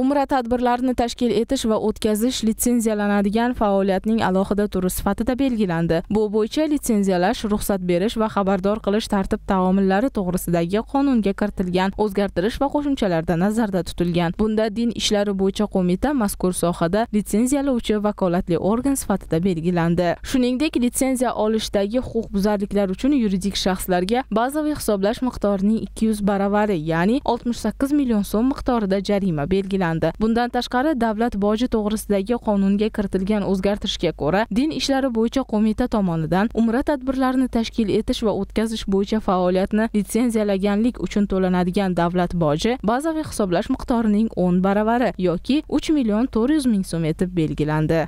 umra tadbirlarini tashkil etish va o'tkazish litsenziyalanadigan faoliyatning alohida turi sifatida belgilandi. Bu bo'yicha litsenziyalash ruxsat berish va xabardor qilish tartib taomillari to'g'risidagi qonunga kiritilgan o'zgartirish va qo'shimchalarda nazarda tutilgan. Bunda din ishlari bo'yicha qo'mita mazkur sohada litsenziyalovchi vakolatli organ sifatida belgilandi. Shuningdek litsenziya olishdagi huquqbuzarliklar uchun yuridik shaxslarga bazaviy hisoblash miqdorining ikki yuz baravari ya'ni oltmish sakkiz million so'm miqdorida jarima belgilandi. Bundan tashqari davlat boji to'g'risidagi qonunga kiritilgan o'zgartirishga ko'ra din ishlari bo'yicha qo'mita tomonidan umra tadbirlarini tashkil etish va o'tkazish bo'yicha faoliyatni litsenziyalaganlik uchun to'lanadigan davlat boji bazaviy hisoblash miqdorining o'n baravari yoki uch million to'rt yuz ming so'm etib belgilandi.